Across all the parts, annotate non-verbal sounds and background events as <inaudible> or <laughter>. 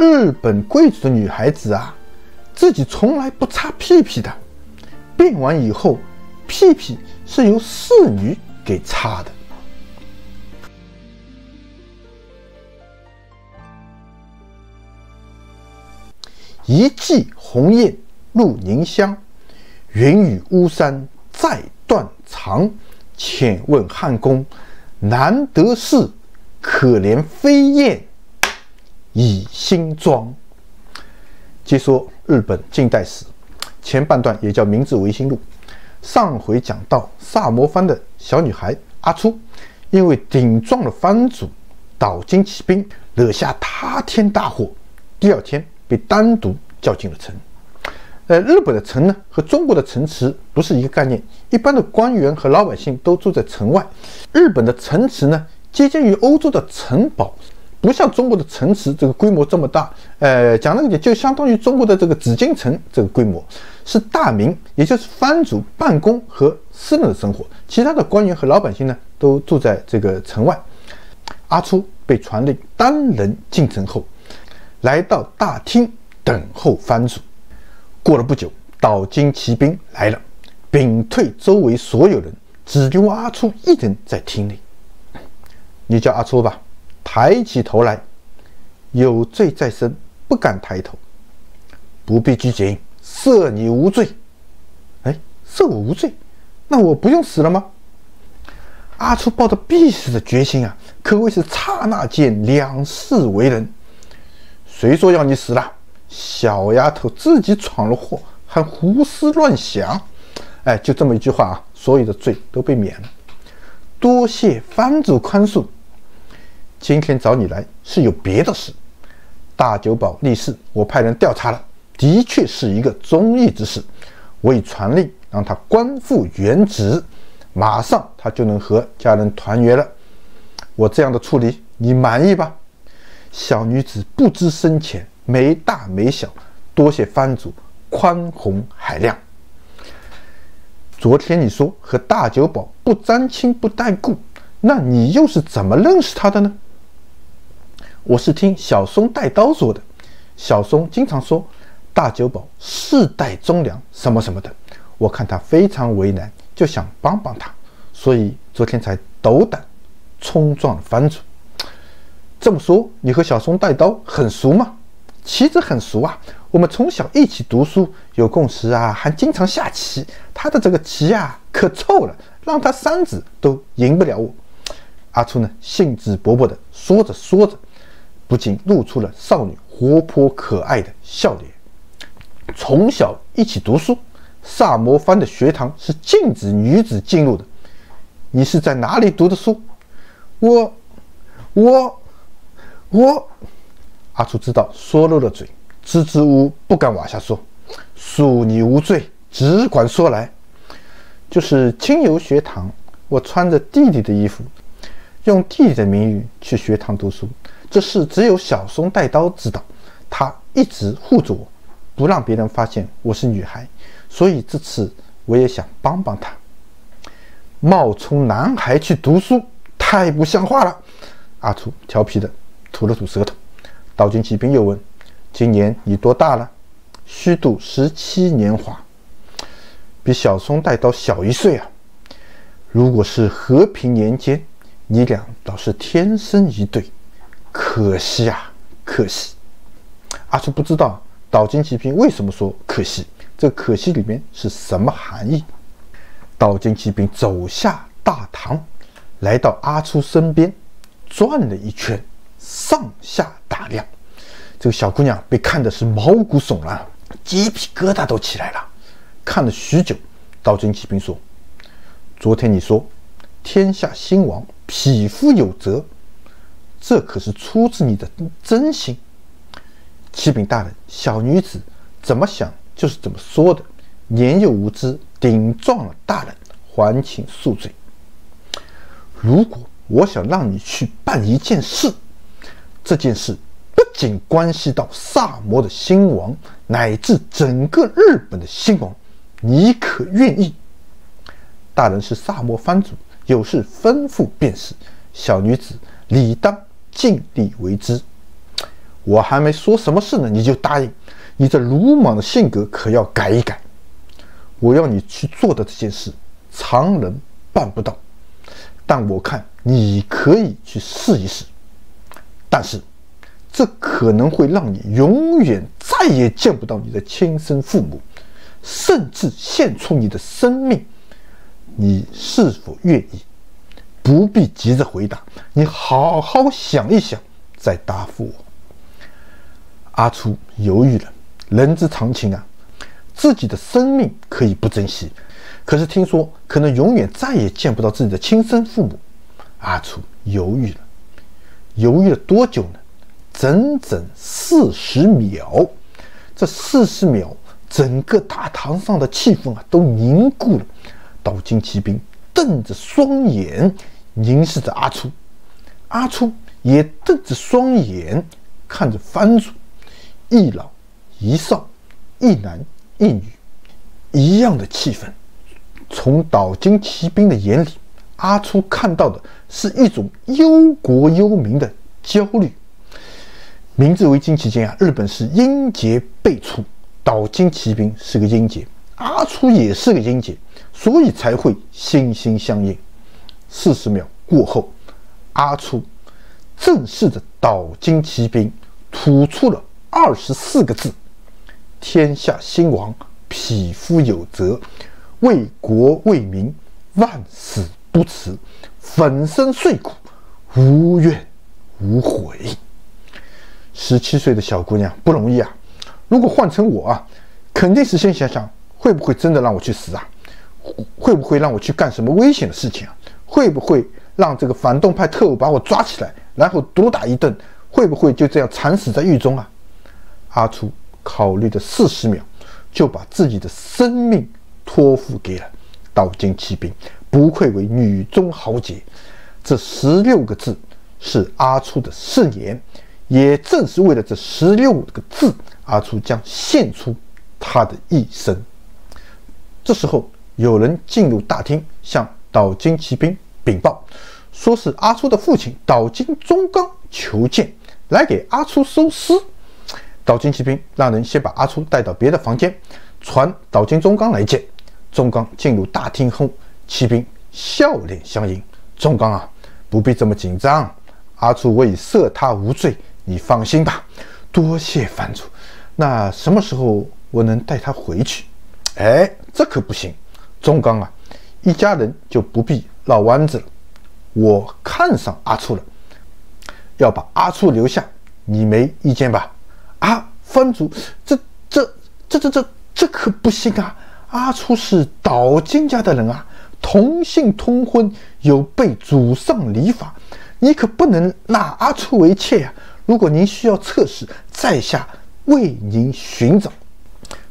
日本贵族的女孩子啊，自己从来不擦屁屁的，变完以后，屁屁是由侍女给擦的。一骑鸿雁入宁乡，云雨巫山再断肠。请问汉宫难得是，可怜飞燕以新装。接说日本近代史前半段，也叫《明治维新录》。上回讲到萨摩藩的小女孩阿初，因为顶撞了藩主岛津骑兵，惹下塌天大祸。第二天被单独叫进了城。呃，日本的城呢和中国的城池不是一个概念。一般的官员和老百姓都住在城外。日本的城池呢，接近于欧洲的城堡，不像中国的城池这个规模这么大。呃，讲那个点，就相当于中国的这个紫禁城这个规模，是大明，也就是藩主办公和私人的生活。其他的官员和老百姓呢，都住在这个城外。阿初被传令单人进城后，来到大厅等候藩主。过了不久，岛津骑兵来了，屏退周围所有人，只留阿初一人在厅内。你叫阿初吧，抬起头来，有罪在身，不敢抬头。不必拘谨，赦你无罪。哎，赦我无罪，那我不用死了吗？阿初抱着必死的决心啊，可谓是刹那间两世为人。谁说要你死了？小丫头自己闯了祸，还胡思乱想，哎，就这么一句话啊，所有的罪都被免了。多谢藩主宽恕。今天找你来是有别的事。大久保立事，我派人调查了，的确是一个忠义之事。我已传令让他官复原职，马上他就能和家人团圆了。我这样的处理，你满意吧？小女子不知深浅。没大没小，多谢藩主宽宏海量。昨天你说和大久保不沾亲不带故，那你又是怎么认识他的呢？我是听小松带刀说的。小松经常说大久保世代忠良什么什么的，我看他非常为难，就想帮帮他，所以昨天才斗胆冲撞了藩主。这么说，你和小松带刀很熟吗？棋子很熟啊，我们从小一起读书，有空时啊还经常下棋。他的这个棋啊可臭了，让他三子都赢不了我。阿初呢兴致勃勃地说着说着，不禁露出了少女活泼可爱的笑脸。从小一起读书，萨摩藩的学堂是禁止女子进入的。你是在哪里读的书？我，我，我。阿初知道说漏了嘴，支支吾吾不敢往下说。恕你无罪，只管说来。就是清游学堂，我穿着弟弟的衣服，用弟弟的名义去学堂读书。这事只有小松带刀知道，他一直护着我，不让别人发现我是女孩。所以这次我也想帮帮他。冒充男孩去读书，太不像话了。阿初调皮的吐了吐舌头。岛津骑兵又问：“今年你多大了？”虚度十七年华，比小松带刀小一岁啊！如果是和平年间，你俩倒是天生一对，可惜啊，可惜！阿初不知道岛津骑兵为什么说可惜，这“可惜”里面是什么含义？岛津骑兵走下大堂，来到阿初身边，转了一圈。上下打量，这个小姑娘被看的是毛骨悚然，鸡皮疙瘩都起来了。看了许久，岛津骑兵说：“昨天你说天下兴亡，匹夫有责，这可是出自你的真心。”启禀大人，小女子怎么想就是怎么说的，年幼无知，顶撞了大人，还请恕罪。如果我想让你去办一件事，这件事不仅关系到萨摩的兴亡，乃至整个日本的兴亡，你可愿意？大人是萨摩藩主，有事吩咐便是。小女子理当尽力为之。我还没说什么事呢，你就答应？你这鲁莽的性格可要改一改。我要你去做的这件事，常人办不到，但我看你可以去试一试。但是，这可能会让你永远再也见不到你的亲生父母，甚至献出你的生命。你是否愿意？不必急着回答，你好好想一想再答复我。阿初犹豫了，人之常情啊，自己的生命可以不珍惜，可是听说可能永远再也见不到自己的亲生父母，阿初犹豫了，犹豫了多久呢？整整四十秒。这四十秒，整个大堂上的气氛啊都凝固了。岛津骑兵瞪着双眼。凝视着阿初，阿初也瞪着双眼看着番主，一老一少，一男一女，一样的气氛。从岛津骑兵的眼里，阿初看到的是一种忧国忧民的焦虑。明治维新期间啊，日本是英杰辈出，岛津骑兵是个英杰，阿初也是个英杰，所以才会心心相印。四十秒过后，阿初正视着岛津骑兵，吐出了二十四个字：“天下兴亡，匹夫有责；为国为民，万死不辞；粉身碎骨，无怨无悔。”十七岁的小姑娘不容易啊！如果换成我啊，肯定是先想想会不会真的让我去死啊？会不会让我去干什么危险的事情啊？会不会让这个反动派特务把我抓起来，然后毒打一顿？会不会就这样惨死在狱中啊？阿初考虑了四十秒，就把自己的生命托付给了岛津骑兵。不愧为女中豪杰，这十六个字是阿初的誓言。也正是为了这十六个字，阿初将献出他的一生。这时候，有人进入大厅，向。岛津骑兵禀报，说是阿初的父亲岛津忠纲求见，来给阿初收尸。岛津骑兵让人先把阿初带到别的房间，传岛津忠纲来见。忠纲进入大厅后，骑兵笑脸相迎。忠纲啊，不必这么紧张，阿初我已赦他无罪，你放心吧。多谢藩主。那什么时候我能带他回去？哎，这可不行，忠纲啊。一家人就不必绕弯子了。我看上阿初了，要把阿初留下，你没意见吧？啊，方主，这、这、这、这、这、这可不行啊！阿初是岛津家的人啊，同姓通婚，有被祖上礼法，你可不能纳阿初为妾呀。如果您需要测试，在下为您寻找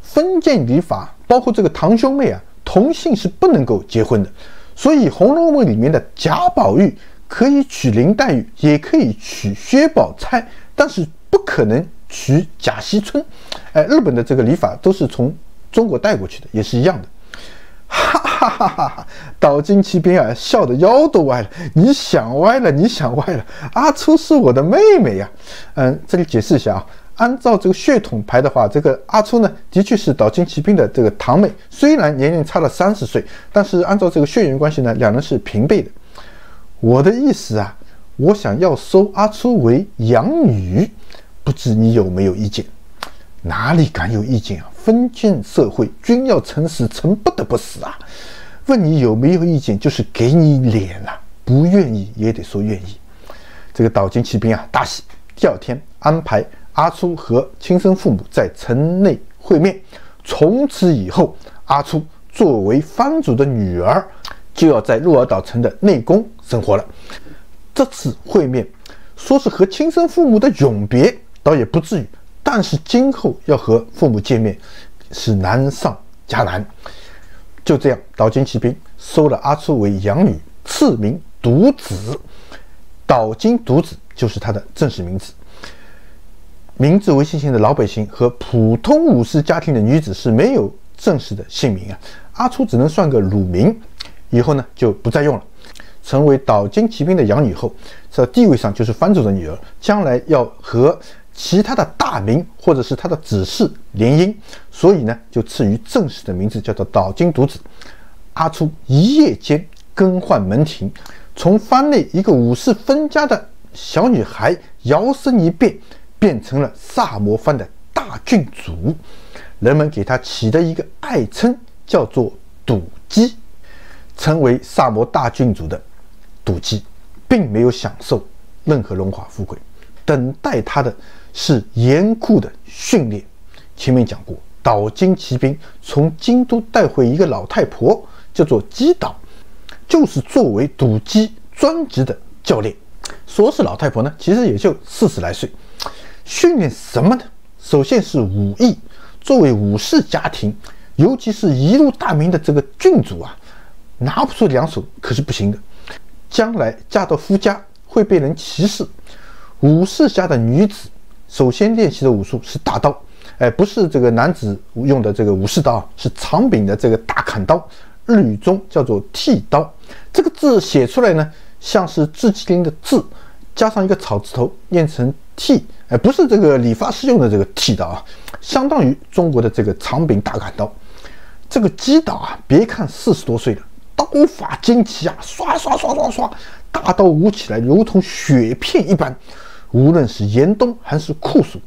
封建礼法，包括这个堂兄妹啊。同姓是不能够结婚的，所以《红楼梦》里面的贾宝玉可以娶林黛玉，也可以娶薛宝钗，但是不可能娶贾惜春。哎，日本的这个礼法都是从中国带过去的，也是一样的。哈哈哈哈哈！岛津骑兵啊，笑得腰都歪了。你想歪了，你想歪了。阿初是我的妹妹呀。嗯，这里解释一下啊。按照这个血统排的话，这个阿初呢，的确是岛津骑兵的这个堂妹，虽然年龄差了三十岁，但是按照这个血缘关系呢，两人是平辈的。我的意思啊，我想要收阿初为养女，不知你有没有意见？哪里敢有意见啊？封建社会，君要臣死，臣不得不死啊！问你有没有意见，就是给你脸啊，不愿意也得说愿意。这个岛津骑兵啊，大喜，第二天安排。阿初和亲生父母在城内会面，从此以后，阿初作为藩主的女儿，就要在鹿儿岛城的内宫生活了。这次会面说是和亲生父母的永别，倒也不至于，但是今后要和父母见面，是难上加难。就这样，岛津骑兵收了阿初为养女，赐名独子。岛津独子就是他的正式名字。明治维新前的老百姓和普通武士家庭的女子是没有正式的姓名啊，阿初只能算个乳名，以后呢就不再用了。成为岛津骑兵的养女后，在地位上就是藩主的女儿，将来要和其他的大名或者是他的子嗣联姻，所以呢就赐予正式的名字叫做岛津笃子。阿初一夜间更换门庭，从藩内一个武士分家的小女孩摇身一变，变成了萨摩藩的大郡主。人们给他起的一个爱称叫做赌姬。成为萨摩大郡主的赌姬，并没有享受任何荣华富贵，等待他的是严酷的训练。前面讲过，岛津骑兵从京都带回一个老太婆，叫做姬岛，就是作为赌姬专职的教练。说是老太婆呢，其实也就四十来岁。训练什么呢？首先是武艺。作为武士家庭，尤其是一路大名的这个郡主啊。拿不出两手可是不行的，将来嫁到夫家会被人歧视。武士家的女子首先练习的武术是大刀，哎，不是这个男子用的这个武士刀啊，是长柄的这个大砍刀，日语中叫做剃刀。这个字写出来呢，像是字麒麟的字，加上一个草字头，念成 <laughs> 剃，哎，不是这个理发师用的这个剃刀啊，相当于中国的这个长柄大砍刀。这个击倒啊，别看四十多岁了。刀法精奇啊，刷刷刷刷刷，大刀舞起来如同雪片一般。无论是严冬还是酷暑，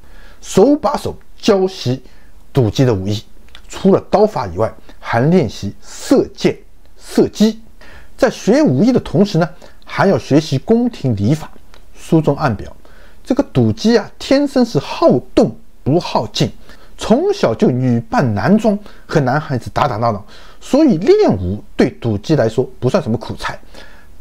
手把手教习赌鸡的武艺。除了刀法以外，还练习射箭、射击。在学武艺的同时呢，还要学习宫廷礼法。书中暗表，这个赌鸡啊，天生是好动不好静。从小就女扮男装和男孩子打打闹闹，所以练武对赌鸡来说不算什么苦差。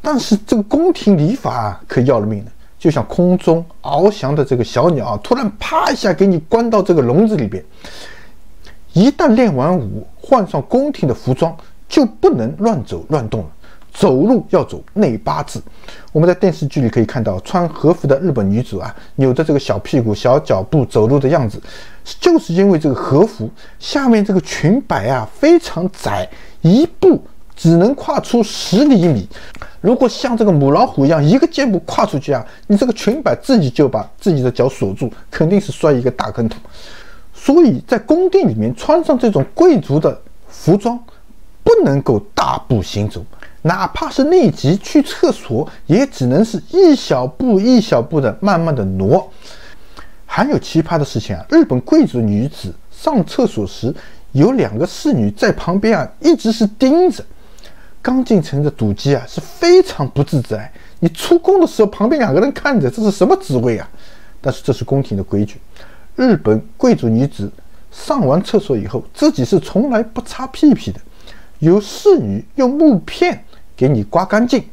但是这个宫廷礼法可要了命了，就像空中翱翔的这个小鸟啊，突然啪一下给你关到这个笼子里边。一旦练完武，换上宫廷的服装，就不能乱走乱动了。走路要走内八字。我们在电视剧里可以看到，穿和服的日本女子啊，扭着这个小屁股、小脚步走路的样子，就是因为这个和服下面这个裙摆啊非常窄，一步只能跨出十厘米。如果像这个母老虎一样一个箭步跨出去啊，你这个裙摆自己就把自己的脚锁住，肯定是摔一个大跟头。所以在宫殿里面穿上这种贵族的服装，不能够大步行走。哪怕是内急去厕所，也只能是一小步一小步的慢慢的挪。还有奇葩的事情啊，日本贵族女子上厕所时，有两个侍女在旁边啊，一直是盯着。刚进城的赌鸡啊，是非常不自在。你出宫的时候，旁边两个人看着，这是什么滋味啊？但是这是宫廷的规矩，日本贵族女子上完厕所以后，自己是从来不擦屁屁的，由侍女用木片。给你刮干净。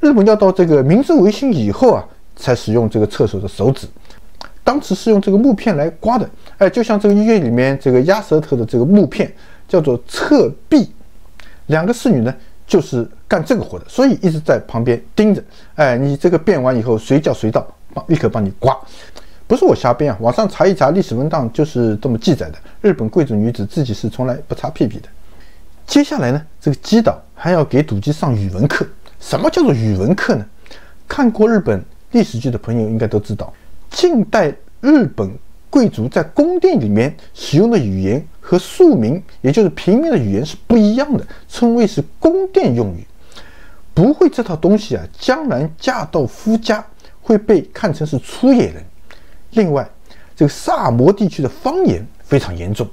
日本要到这个明治维新以后啊，才使用这个厕所的手纸，当时是用这个木片来刮的。哎，就像这个医院里面这个压舌头的这个木片，叫做侧壁。两个侍女呢，就是干这个活的，所以一直在旁边盯着。哎，你这个变完以后，随叫随到，帮立刻帮你刮。不是我瞎编啊，网上查一查历史文档就是这么记载的。日本贵族女子自己是从来不擦屁屁的。接下来呢，这个基岛还要给赌姬上语文课。什么叫做语文课呢？看过日本历史剧的朋友应该都知道，近代日本贵族在宫殿里面使用的语言和庶民，也就是平民的语言是不一样的，称为是宫殿用语。不会这套东西啊，将来嫁到夫家会被看成是粗野人。另外，这个萨摩地区的方言非常严重，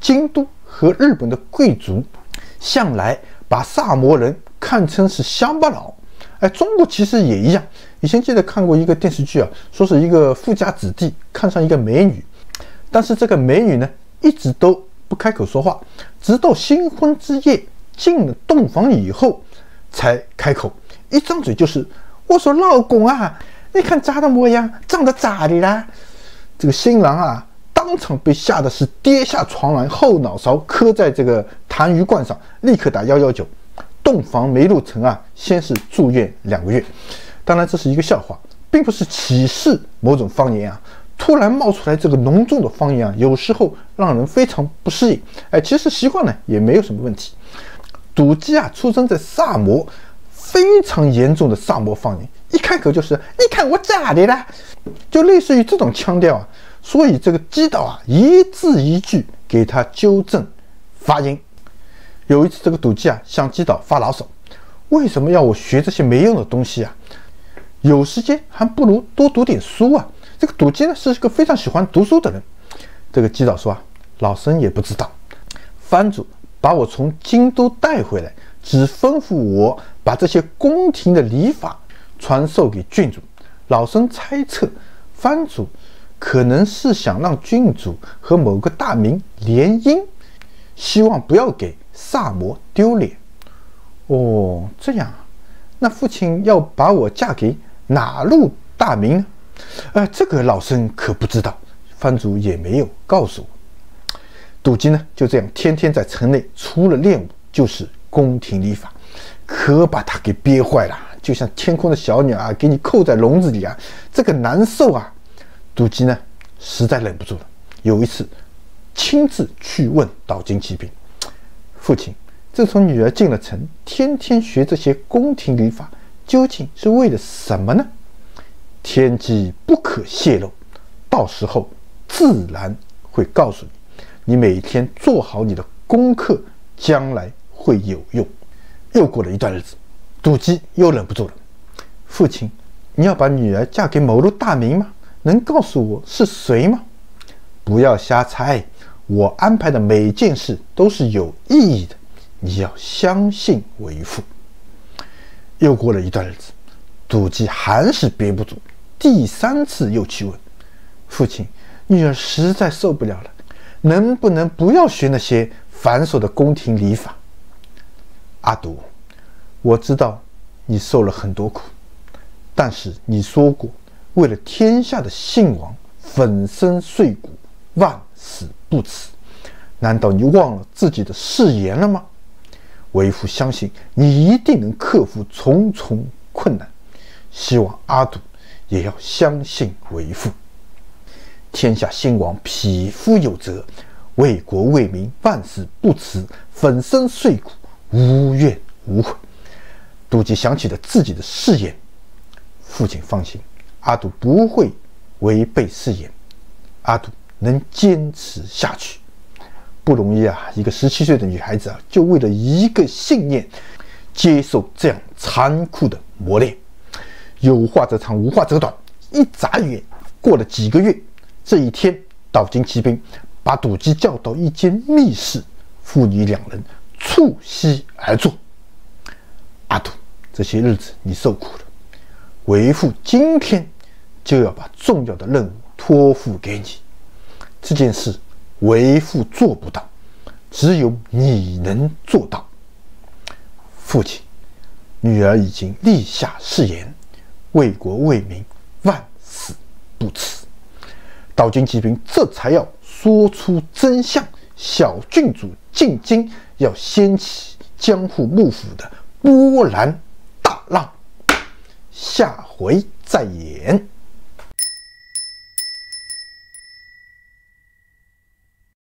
京都和日本的贵族。向来把萨摩人看成是乡巴佬，哎，中国其实也一样。以前记得看过一个电视剧啊，说是一个富家子弟看上一个美女，但是这个美女呢一直都不开口说话，直到新婚之夜进了洞房以后才开口，一张嘴就是我说老公啊，你看咋的模样，长得咋的啦？这个新郎啊。当场被吓得是跌下床来，后脑勺磕在这个痰盂罐上，立刻打幺幺九。洞房没入成啊，先是住院两个月。当然这是一个笑话，并不是歧视某种方言啊。突然冒出来这个浓重的方言啊，有时候让人非常不适应。哎，其实习惯呢也没有什么问题。赌姬啊，出生在萨摩，非常严重的萨摩方言，一开口就是“你看我咋的了”，就类似于这种腔调啊。所以这个基导啊，一字一句给他纠正发音。有一次，这个赌姬啊向基导发牢骚：“为什么要我学这些没用的东西啊？有时间还不如多读点书啊！”这个赌姬呢是个非常喜欢读书的人。这个基导说啊：“老僧也不知道，藩主把我从京都带回来，只吩咐我把这些宫廷的礼法传授给郡主。老僧猜测，藩主。”可能是想让郡主和某个大名联姻，希望不要给萨摩丢脸。哦，这样啊，那父亲要把我嫁给哪路大名呢？呃，这个老僧可不知道，藩主也没有告诉我。赌姬呢，就这样天天在城内除了练武就是宫廷礼法，可把他给憋坏了，就像天空的小鸟啊，给你扣在笼子里啊，这个难受啊。杜姬呢，实在忍不住了。有一次，亲自去问岛津骑兵：“父亲，自从女儿进了城，天天学这些宫廷礼法，究竟是为了什么呢？”天机不可泄露，到时候自然会告诉你。你每天做好你的功课，将来会有用。又过了一段日子，杜姬又忍不住了：“父亲，你要把女儿嫁给某路大名吗？”能告诉我是谁吗？不要瞎猜，我安排的每件事都是有意义的，你要相信为父。又过了一段日子，赌姬还是憋不住，第三次又去问父亲：“女儿实在受不了了，能不能不要学那些繁琐的宫廷礼法？”阿独，我知道你受了很多苦，但是你说过。为了天下的兴亡，粉身碎骨，万死不辞。难道你忘了自己的誓言了吗？为父相信你一定能克服重重困难。希望阿堵也要相信为父。天下兴亡，匹夫有责；为国为民，万死不辞，粉身碎骨，无怨无悔。杜吉想起了自己的誓言，父亲放心。阿杜不会违背誓言，阿杜能坚持下去，不容易啊！一个十七岁的女孩子啊，就为了一个信念，接受这样残酷的磨练。有话则长，无话则短。一眨眼，过了几个月，这一天，岛津骑兵把赌姬叫到一间密室，父女两人促膝而坐。阿杜，这些日子你受苦了，为父今天。就要把重要的任务托付给你，这件事为父做不到，只有你能做到。父亲，女儿已经立下誓言，为国为民，万死不辞。岛津骑兵这才要说出真相：小郡主进京要掀起江户幕府的波澜大浪。下回再演。